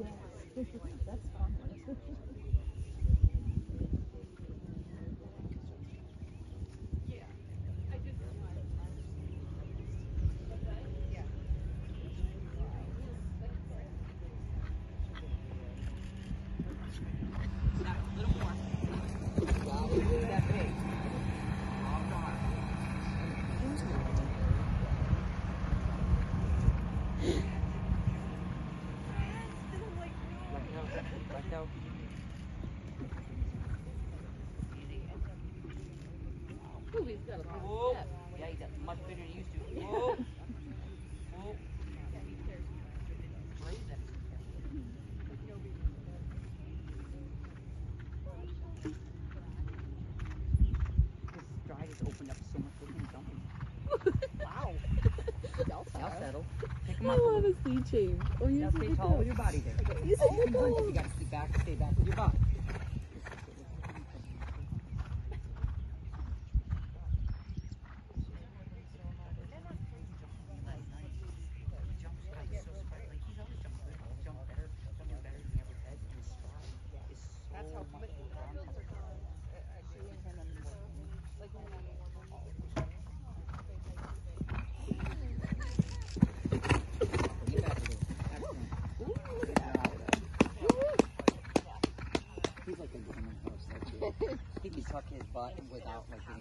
Yes. That's fun. Back Ooh, he's got a Whoa. Step. Yeah, he's much bigger than he used to. Whoa. Whoa. His stride has opened up Now settle. Pick I up. love a sea change. Oh, Now a stay tall with your body there. He's a good Come. You gotta stay back, stay back with your body. He can tuck his butt without like getting